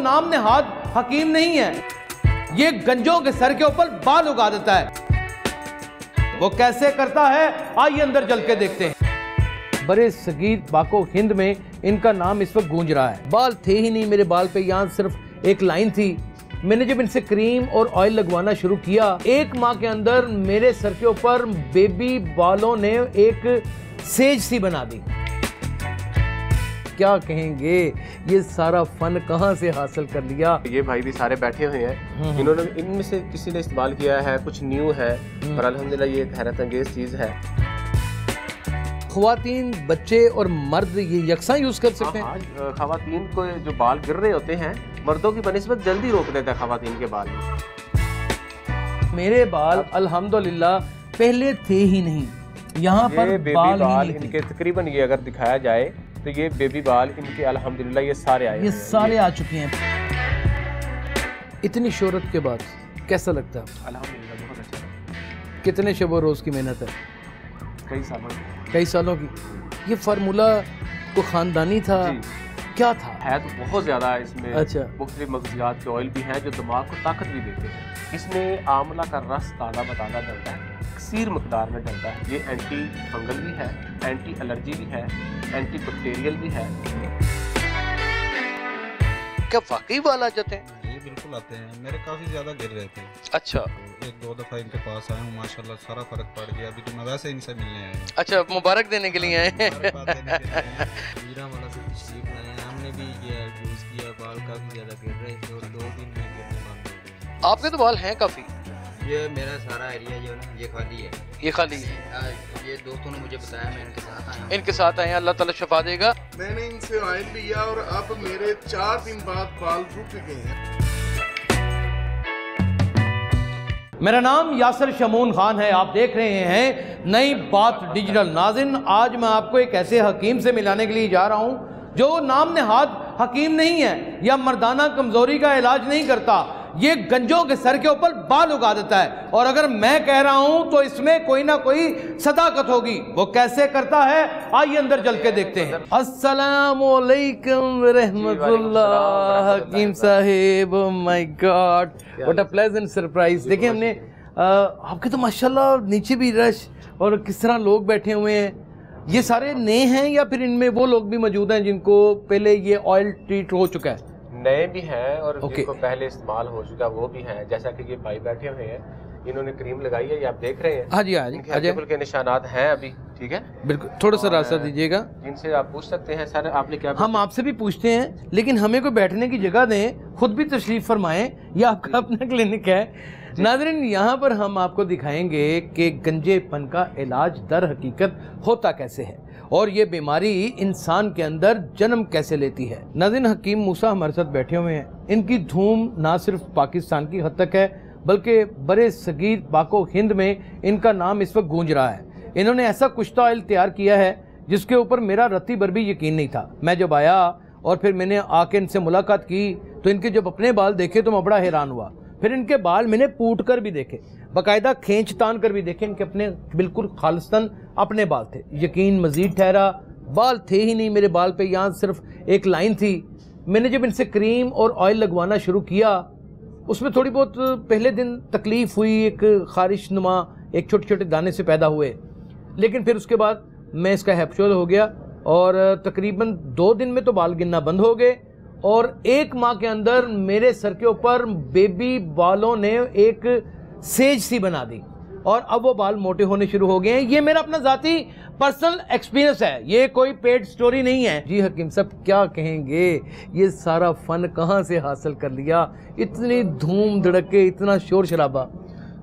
नाम नेहाद हकीम नहीं है। ये गंजों के सर के ऊपर बाल उगा देता है। वो कैसे करता है? आइए अंदर चल के देखते हैं। बड़े सगीर बाको हिंद में इनका नाम इस वक्त गूंज रहा है। बाल थे ही नहीं मेरे बाल पे, यहाँ सिर्फ़ एक लाइन थी। मैंने जब इनसे क्रीम और ऑयल लगवाना शुरू किया, एक माह के अंदर मेरे सर के ऊपर बेबी बालों ने एक सेज सी बना दी। क्या कहेंगे? ये सारा फन कहाँ से हासिल कर लिया? ये भाई भी सारे बैठे हुए हैं। इन्होंने इनमें से किसी ने इस्तेमाल किया है कुछ न्यू है। पर अल्हम्दुलिल्लाह ये एक हैरत अंगेज चीज़ है। खुवातीन बच्चे और मर्द ये यकसा यूज़ कर सकते हैं? हाँ, खातन को जो बाल गिर रहे होते हैं मर्दों की बनस्बत जल्दी रोक देता है खातन के बाल। मेरे बाल अल्हम्दुलिल्लाह पहले थे ही नहीं। यहाँ पर बाल, बाल। इनके तकरीबन ये अगर दिखाया जाए तो ये बेबी बाल इनके अल्हम्दुलिल्लाह ये सारे आए ये हैं। सारे आ चुके हैं। इतनी शोहरत के बाद कैसा लगता है? अल्हम्दुलिल्लाह बहुत अच्छा है। कितने शब रोज़ की मेहनत है? कई सालों कई सालों की। ये फार्मूला को ख़ानदानी था। क्या था? है तो बहुत ज़्यादा इसमें। अच्छा। मुख्तलिफ़ मगजियात के ऑयल भी हैं जो दिमाग को ताकत भी देते हैं। इसमें आमला का रस ताज़ा बताज़ा डलता है। कसीर मकदार में डलता है। ये एंटी फंगल भी है एंटी एलर्जी भी है एंटी बैक्टीरियल भी है। क्या वाकई बाल आ जाते हैं? ये बिल्कुल आते हैं। मेरे काफ़ी ज़्यादा गिर रहे थे। अच्छा। तो एक दो दफ़ा इनके पास आया हूँ माशाल्लाह सारा फ़र्क पड़ गया। अभी तो मैं वैसे इनसे मिलने आया हूँ। अच्छा मुबारक देने के लिए आए हमारे पास देने के लिए आए। वीरा वाला से तशरीफ़ लाए हमने भी ये यूज़ किया बाल काफ़ी ज़्यादा गिर रहे थे और दो दिन में गिरने बंद हो गए। आपके तो बाल हैं काफ़ी। ये मेरा सारा एरिया जो है ना ये खाली है। ये खाली आ, ये दोस्तों ने मुझे बताया मैं इनके साथ आया इनके साथ आए अल्लाह ताला शफा देगा। मैंने इनसे ऑयल लिया और अब मेरे चार दिन बाद बाल रुक गए हैं। मेरा नाम यासर शमून खान है आप देख रहे हैं नई बात डिजिटल नाजिन। आज मैं आपको एक ऐसे हकीम से मिलाने के लिए जा रहा हूँ जो नाम नेहाद हकीम नहीं है या मर्दाना कमज़ोरी का इलाज नहीं करता। ये गंजों के सर के ऊपर बाल उगा देता है। और अगर मैं कह रहा हूँ तो इसमें कोई ना कोई सदाकत होगी। वो कैसे करता है? आइए अंदर चल के देखते हैं। अस्सलाम वालेकुम रहमतुल्लाह हकीम Sahib my god what a pleasant surprise देखिए हमने आपके तो माशाल्लाह नीचे भी रश और किस तरह लोग बैठे हुए हैं। ये सारे नए हैं या फिर इनमें वो लोग भी मौजूद हैं जिनको पहले ये ऑयल ट्रीट हो चुका है? नए भी हैं और Okay. जिनको पहले इस्तेमाल हो चुका वो भी हैं। जैसा कि ये भाई बैठे हुए हैं इन्होंने क्रीम लगाई है ये आप देख रहे हैं। हाँ जी हाँ जी इनके आ जाए निशानात हैं अभी ठीक है? बिल्कुल थोड़ा सा रास्ता दीजिएगा। जिनसे आप पूछ सकते हैं सर आपने क्या हम आपसे भी पूछते हैं लेकिन हमें कोई बैठने की जगह दें खुद भी तशरीफ़ फरमाएँ ये आपका अपना क्लिनिक है। नाजरीन यहाँ पर हम आपको दिखाएँगे कि गंजेपन का इलाज दर हकीकत होता कैसे है। और ये बीमारी इंसान के अंदर जन्म कैसे लेती है? नाजिन हकीम मूसा हमारे साथ बैठे हुए हैं। इनकी धूम ना सिर्फ़ पाकिस्तान की हद तक है, बल्कि बड़े सगीर बाको हिंद में इनका नाम इस वक्त गूंज रहा है। इन्होंने ऐसा कुश्ता ऑयल तैयार किया है, जिसके ऊपर मेरा रत्ती भर भी यकीन नहीं था। मैं जब आया और फिर मैंने आके इनसे मुलाकात की तो इनके जब अपने बाल देखे तो मैं बड़ा हैरान हुआ। फिर इनके बाल मैंने पूट कर भी देखे, बाकायदा खींच तान कर भी देखे, इनके अपने बिल्कुल खालिस्तान अपने बाल थे। यकीन मजीद ठहरा, बाल थे ही नहीं मेरे बाल पे, यहाँ सिर्फ़ एक लाइन थी। मैंने जब इनसे क्रीम और ऑयल लगवाना शुरू किया, उसमें थोड़ी बहुत पहले दिन तकलीफ़ हुई, एक खारिश नुमा एक छोटे छोटे दाने से पैदा हुए। लेकिन फिर उसके बाद मैं इसका हैप्चोल हो गया और तकरीबन दो दिन में तो बाल गिनना बंद हो गए। और एक माह के अंदर मेरे सर के ऊपर बेबी बालों ने एक सेज सी बना दी। और अब वो बाल मोटे होने शुरू हो गए हैं। ये मेरा अपना जाती पर्सनल एक्सपीरियंस है। ये कोई पेड स्टोरी नहीं है। जी हकीम साहब, क्या कहेंगे? ये सारा फन कहाँ से हासिल कर लिया? इतनी धूम धड़के इतना शोर शराबा।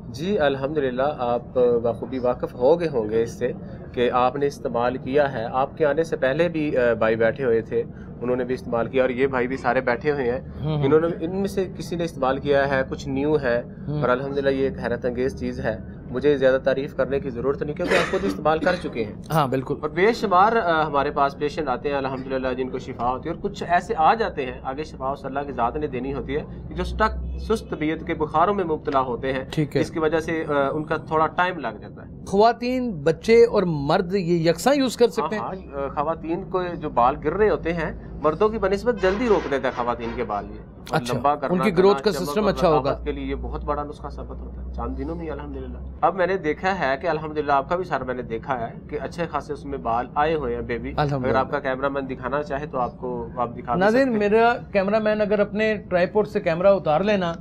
जी, अल्हम्दुलिल्लाह, आप बखूबी वाकफ़ हो गए होंगे इससे। कि आपने इस्तेमाल किया है। आपके आने से पहले भी भाई बैठे हुए थे। उन्होंने भी इस्तेमाल किया और ये भाई भी सारे बैठे हुए हैं। इन्होंने इनमें से किसी ने इस्तेमाल किया है कुछ न्यू है। और अल्हम्दुलिल्लाह ये एक हैरत अंगेज चीज़ है। मुझे ज़्यादा तारीफ़ करने की ज़रूरत नहीं क्योंकि आप खुद इस्तेमाल कर चुके हैं। हाँ बिल्कुल। और बेशुमार हमारे पास पेशेंट आते हैं अल्हम्दुलिल्लाह जिनको शिफा होती है। और कुछ ऐसे आ जाते हैं आगे शिफा उस की ज़ात ने देनी होती है कि जो स्टक सुस्त तबीयत के बुखारों में मुबतला होते हैं। ठीक है। इसकी वजह से उनका थोड़ा टाइम लग जाता है। खुवातीन बच्चे और मर्द ये यकसा यूज़ कर सकते हैं हाँ खातन को जो बाल गिर रहे होते हैं मर्दों की बनस्बत जल्दी रोक देता है खातन के बाल ये अच्छा, लंबा करना उनकी growth का system अच्छा होगा। के लिए ये बहुत बड़ा नुस्खा साबित होता है चाँद दिनों में अल्हम्दुलिल्लाह अब मैंने देखा है कि अल्हम्दुलिल्लाह आपका भी सर मैंने देखा है कि अच्छे खासे उसमें बाल आए हुए हैं बेबी अगर। आपका कैमरामैन दिखाना चाहे तो आपको आप दिखा नाजिन हैं। मेरा कैमरामैन अगर अपने ट्राईपोर्ट से कैमरा उतार लेना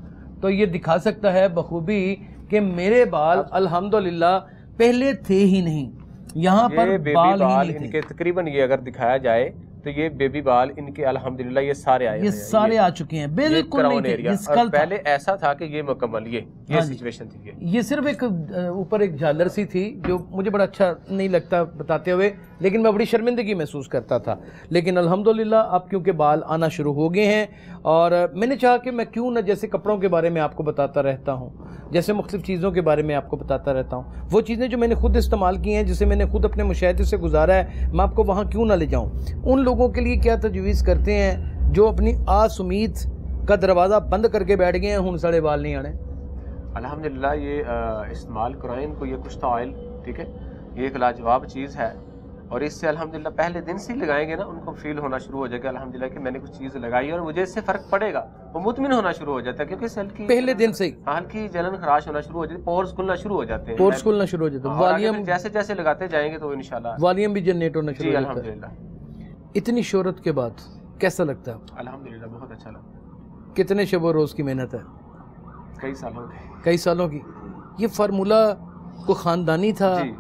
तो ये दिखा सकता है बखूबी कि मेरे बाल अल्हम्दुलिल्लाह पहले थे ही नहीं यहाँ पर बाल बाल ही नहीं इनके तकरीबन ये अगर दिखाया जाए तो ये बेबी बाल इनके अल्हम्दुलिल्लाह ये सारे आए ये हैं। सारे आ चुके हैं। बिल्कुल नहीं थे। ये और पहले ऐसा था कि ये मुकम्मल ये ये हाँ सिचुएशन थी ये। ये सिर्फ़ एक ऊपर एक झालर सी थी जो मुझे बड़ा अच्छा नहीं लगता बताते हुए लेकिन मैं बड़ी शर्मिंदगी महसूस करता था। लेकिन अल्हम्दुलिल्लाह अब क्योंकि बाल आना शुरू हो गए हैं और मैंने चाहा कि मैं क्यों ना जैसे कपड़ों के बारे में आपको बताता रहता हूँ जैसे मुख्तलिफ़ चीज़ों के बारे में आपको बताता रहता हूँ। वो चीज़ें जो मैंने खुद इस्तेमाल की हैं जिसे मैंने खुद अपने मुशाहे से गुजारा है मैं आपको वहाँ क्यों ना ले जाऊँ? उन लोगों के लिए क्या तजवीज़ करते हैं जो अपनी आस उम्मीद का दरवाज़ा बंद करके बैठ गए हैं? हूँ साढ़े बाल नहीं आने। अल्हम्दुलिल्लाह ये इस्तेमाल कराएँ इनको ये कुछ तो ऑयल ठीक है? ये एक लाजवाब चीज़ है। और इससे अल्हम्दुलिल्लाह पहले दिन से ही लगाएँगे ना उनको फील होना शुरू हो जाएगा अल्हम्दुलिल्लाह कि मैंने कुछ चीज़ लगाई और मुझे इससे फ़र्क पड़ेगा। वो मुतमिन होना शुरू हो जाता है क्योंकि हल्की पहले दिन से ही। हल्की जलन खराश होना शुरू हो जाती है पोर्स खुलना शुरू हो जाते हैं। पोर्स खुलना शुरू हो जाता है। वॉल्यूम जैसे जैसे लगाते जाएँगे तो इंशाल्लाह। वॉल्यूम भी जनरेट होना शुरू है। अल्हम्दुलिल्लाह। इतनी शोहरत के बाद कैसा लगता है अल्हम्दुलिल्लाह बहुत अच्छा लगा कितने शब रोज़ की मेहनत है? कई सालों की। कई सालों की। ये फार्मूला को ख़ानदानी था? जी।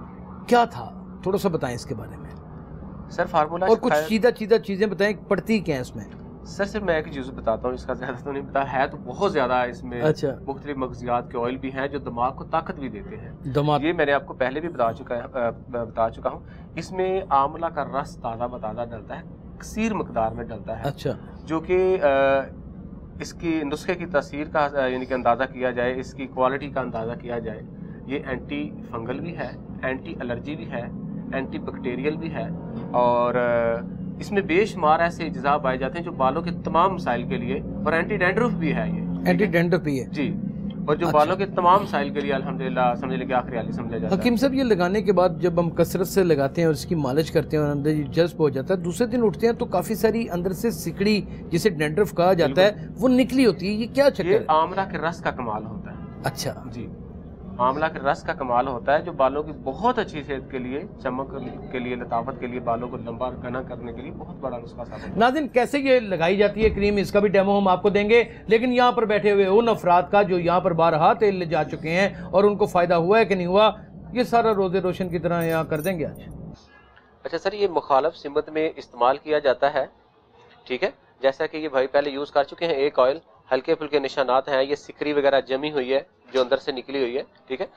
क्या था? थोड़ा सा बताएँ इसके बारे में। सर फार्मूला और कुछ सीधा सीधा चीज़ें बताएँ पढ़ती क्या है इसमें? सर सिर्फ़ मैं एक चीज़ बताता हूँ इसका ज़्यादा तो नहीं पता है तो बहुत ज़्यादा इसमें अच्छा। मुख्तलिफ़ मगजियात के ऑयल भी हैं जो दिमाग को ताकत भी देते हैं। दिमाग ये मैंने आपको पहले भी बता चुका है बता चुका हूँ। इसमें आंवला का रस ताज़ा बताज़ा डलता है कसीर मकदार में डलता है। अच्छा। जो कि इसकी नुस्खे की तस्वीर का यानी कि अंदाज़ा किया जाए इसकी क्वालिटी का अंदाज़ा किया जाए ये एंटी फंगल भी है एंटी एलर्जी भी है एंटी बैक्टीरियल भी है और इसमें बेशुमार ऐसे इज्जा पाए जाते हैं जो बालों के तमाम मसाइल के लिए और एंटी डेंड्रफ भी है ये। एंटी डेंडर भी है? जी और जो अच्छा। बालों के तमाम मसाइल के लिए अल्हम्दुलिल्लाह समझ लें कि आखिरी आली समझा जाता हकीम साहब ये लगाने के बाद जब हम कसरत से लगाते हैं और इसकी मालिश करते हैं और अंदर ये जज्ब हो जाता है दूसरे दिन उठते हैं तो काफ़ी सारी अंदर से सिकड़ी जिसे डेंड्रफ कहा जाता है वो निकली होती है। ये क्या चक्कर है? के रस का कमाल होता है। अच्छा। जी। आंवला के रस का कमाल होता है जो बालों की बहुत अच्छी सेहत के लिए चमक के लिए लताफत के लिए बालों को लंबा और घना करने के लिए बहुत बड़ा नुस्खा साबित नाजिन कैसे ये लगाई जाती है क्रीम? इसका भी डेमो हम आपको देंगे। लेकिन यहाँ पर बैठे हुए उन अफराद का जो यहाँ पर बारहा तेल ले जा चुके हैं और उनको फ़ायदा हुआ है कि नहीं हुआ ये सारा रोज़े रोशन की तरह यहाँ कर देंगे आज। अच्छा सर ये मुखालफ सिमत में इस्तेमाल किया जाता है ठीक है? जैसा कि ये भाई पहले यूज़ कर चुके हैं एक ऑयल हल्के फुल्के निशानात हैं ये सिकरी वगैरह जमी हुई है जो अंदर से निकली हुई है, ठीक है?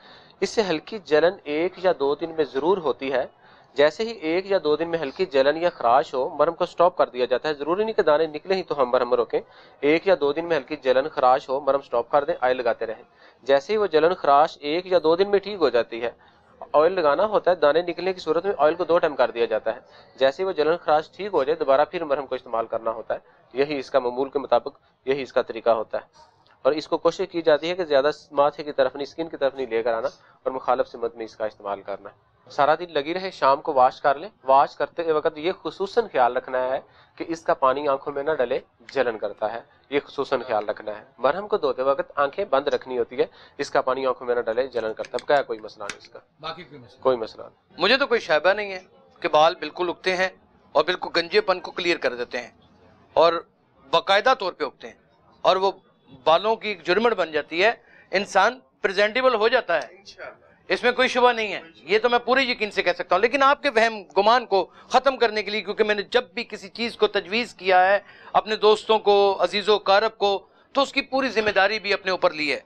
इससे हल्की जलन एक या दो दिन में ज़रूर होती है। जैसे ही एक या दो दिन में हल्की जलन या खराश हो मरम को स्टॉप कर दिया जाता है। ज़रूरी नहीं कि दाने निकले ही तो हम मरहम रोकें। एक या दो दिन में हल्की जलन, खराश हो मरम स्टॉप कर दें ऑयल लगाते रहें। जैसे ही वो जलन, खराश एक या दो दिन में ठीक हो जाती है ऑयल लगाना होता है, दाने निकलने की सूरत में ऑयल को दो टाइम कर दिया जाता है। जैसे ही वो जलन, खराश ठीक हो जाए, दोबारा फिर मरहम को इस्तेमाल करना होता है। यही इसका ममूल के मुताबिक, यही इसका तरीका होता है। और इसको कोशिश की जाती है कि ज़्यादा माथे की तरफ़ नहीं स्किन की तरफ़ नहीं लेकर आना और मुखालफ सिमत में इसका इस्तेमाल करना। है सारा दिन लगी रहे शाम को वाश कर लें। वाश करते वक्त ये खसूसन ख्याल रखना है कि इसका पानी आँखों में ना डले जलन करता है। ये खसूसन ख्याल रखना है। मरहम को धोते वक्त आँखें बंद रखनी होती है। इसका पानी आँखों में ना डले जलन करता है। क्या कोई मसला नहीं इसका। बाकी कोई मसला कोई मसला नहीं। मुझे तो कोई शायबा नहीं है कि बाल बिल्कुल उगते हैं और बिल्कुल गंजेपन को क्लियर कर देते हैं और बाकायदा तौर पर उगते हैं और वो बालों की एक जुर्मट बन जाती है इंसान प्रेजेंटेबल हो जाता है। इसमें कोई शुबा नहीं है। ये तो मैं पूरी यकीन से कह सकता हूँ। लेकिन आपके वहम गुमान को ख़त्म करने के लिए क्योंकि मैंने जब भी किसी चीज़ को तजवीज़ किया है अपने दोस्तों को अजीजो कारब को तो उसकी पूरी ज़िम्मेदारी भी अपने ऊपर ली है।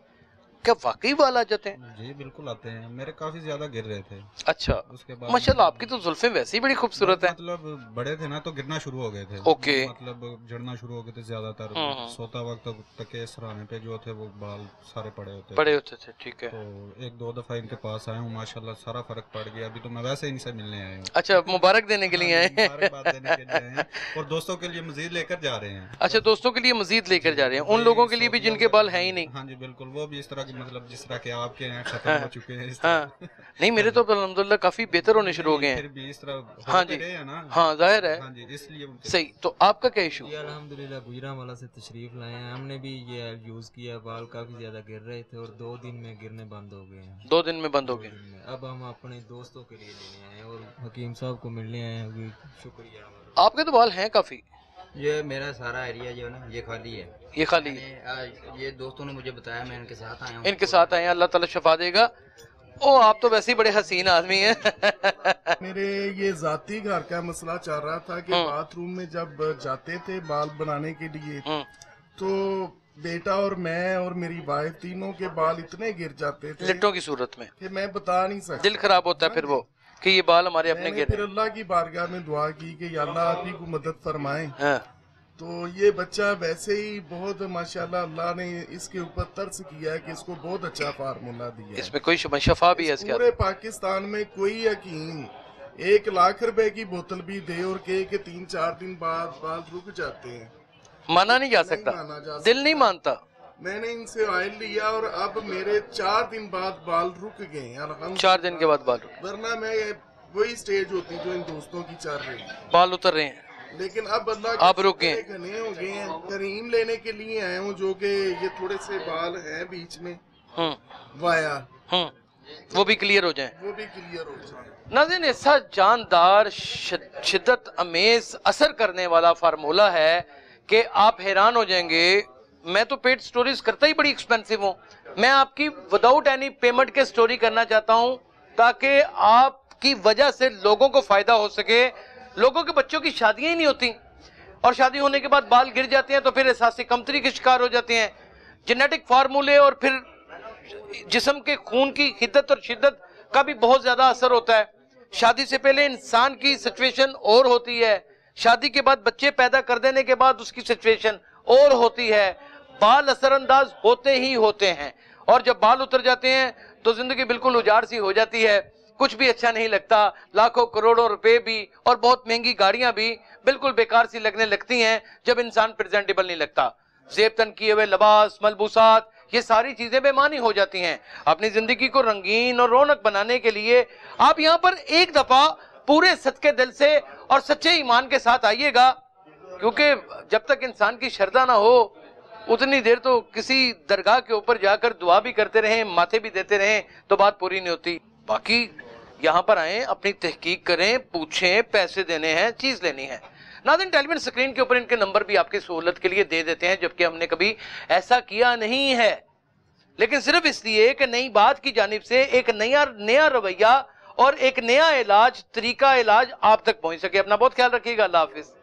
क्या वाकई बाल आ जाते हैं? जी बिल्कुल आते हैं। मेरे काफ़ी ज़्यादा गिर रहे थे। अच्छा। उसके बाद माशाल्लाह आपकी तो जुल्फे वैसे ही बड़ी खूबसूरत है। मतलब बड़े थे ना तो गिरना शुरू हो गए थे। ओके। मतलब झड़ना शुरू हो गए थे ज़्यादातर। हम्म, हम्म। सोता वक्त तक के सराहने पे जो थे वो बाल सारे पड़े होते बड़े होते थे ठीक है। तो एक दो दफ़ा इनके पास आया हूँ माशाल्लाह सारा फ़र्क पड़ गया। अभी तो मैं वैसे इनसे मिलने आया हूँ। अच्छा मुबारक देने के लिए आए हैं। आए और दोस्तों के लिए मजीद लेकर जा रहे हैं। अच्छा दोस्तों के लिए मजीद लेकर जा रहे हैं। उन लोगों के लिए भी जिनके बाल है ही नहीं। हाँ जी बिल्कुल वो भी इस तरह की मतलब जिस तरह के आपके हैं खत्म हो। चुके हैं हाँ। नहीं मेरे तो अलहमदुल्ला काफ़ी बेहतर होने शुरू हो गए फिर हैं भी इस तरह हाँ जी। रहे ना? हाँ ज़ाहिर है। हाँ जी इसलिए सही तो आपका क्या इशू? अलहमदुल्ला अल्हम्दुलिल्लाह गुजरावाला से तशरीफ़ लाए हैं। हमने भी ये यूज़ किया बाल काफ़ी ज़्यादा गिर रहे थे और दो दिन में गिरने बंद हो गए हैं। दो दिन में बंद हो गए। अब हम अपने दोस्तों के लिए लेने आए और हकीम साहब को मिलने आए हैं। शुक्रिया। आपके तो बाल हैं काफ़ी। ये मेरा सारा एरिया जो है ना ये खाली है। ये खाली है। ये दोस्तों ने मुझे बताया मैं इनके साथ आया इनके साथ आए अल्लाह ताला शफा देगा। ओ आप तो वैसे ही बड़े हसीन आदमी हैं। मेरे ये जाती घर का मसला चल रहा था कि हम्म। बाथरूम में जब जाते थे बाल बनाने के लिए हम्म, तो बेटा और मैं और मेरी वाइफ तीनों के बाल इतने गिर जाते थे लिट्टों की सूरत में। कि मैं बता नहीं सकता। दिल खराब होता है फिर वो। कि ये बाल हमारे अपने गिर फिर अल्लाह की बारगाह में दुआ की कि या अल्लाह आप ही को मदद फरमाए। हाँ, तो ये बच्चा वैसे ही बहुत माशाल्लाह अल्लाह ने इसके ऊपर तरस किया है कि इसको बहुत अच्छा फार्मूला दिया है। इसमें कोई शफा भी है पूरे पाकिस्तान में कोई यकीन एक लाख रुपए की बोतल भी दे और कहे कि तीन चार दिन बाद बाल रुक जाते हैं। माना नहीं जा नहीं सकता। माना जा दिल नहीं मानता। मैंने इनसे ऑयल लिया और अब मेरे चार दिन बाद बाल रुक गए चार दिन के बाद बाल रुक वरना मैं वही स्टेज होती जो इन दोस्तों की चल रही बाल उतर रहे हैं। लेकिन अब अल्लाह अब रुक गए। घने हो गए हैं। करीम लेने के लिए आया हूँ जो कि ये थोड़े से बाल हैं बीच में। हम्म। वाया। हम्म। वो भी क्लियर हो जाए। वो भी क्लियर हो जाए। नाजिन ऐसा जानदार शिद- शिद्दत अमेज असर करने वाला फार्मूला है कि आप हैरान हो जाएँगे मैं तो पेड स्टोरीज करता ही बड़ी एक्सपेंसिव हूँ। मैं आपकी विदाउट एनी पेमेंट के स्टोरी करना चाहता हूँ ताकि आपकी वजह से लोगों को फ़ायदा हो सके। लोगों के बच्चों की शादियाँ ही नहीं होती। और शादी होने के बाद बाल गिर जाते हैं तो फिर एहसास कमतरी के शिकार हो जाते हैं। जेनेटिक फार्मूले और फिर जिसम के खून की हिद्दत और शिद्दत का भी बहुत ज़्यादा असर होता है। शादी से पहले इंसान की सिचुएशन और होती है। शादी के बाद बच्चे पैदा कर देने के बाद उसकी सिचुएशन और होती है। बाल असरअंदाज होते ही होते हैं। और जब बाल उतर जाते हैं तो ज़िंदगी बिल्कुल उजाड़ सी हो जाती है। कुछ भी अच्छा नहीं लगता। लाखों करोड़ों रुपए भी और बहुत महँगी गाड़ियाँ भी बिल्कुल बेकार सी लगने लगती हैं, जब इंसान प्रेजेंटेबल नहीं लगता। जेब तन किए हुए लबास, मलबूसात, ये सारी चीज़ें बेमानी हो जाती हैं। अपनी ज़िंदगी को रंगीन और रौनक बनाने के लिए आप यहाँ पर एक दफ़ा पूरे सदके दिल से और सच्चे ईमान के साथ आइएगा, क्योंकि जब तक इंसान की श्रद्धा ना हो उतनी देर तो किसी दरगाह के ऊपर जाकर दुआ भी करते रहे, माथे भी देते रहे तो बात पूरी नहीं होती। बाकी यहाँ पर आए, अपनी तहकीक करें, पूछें, पैसे देने हैं, चीज़ लेनी है। नादिन टेलीविज़न स्क्रीन के ऊपर इनके नंबर भी आपकी सहूलत के लिए दे देते हैं, जबकि हमने कभी ऐसा किया नहीं है। लेकिन सिर्फ़ इसलिए कि नई बात की जानिब से एक नया नया रवैया और एक नया इलाज, तरीका इलाज आप तक पहुँच सके। अपना बहुत ख्याल रखिएगा, अल्लाह हाफिज।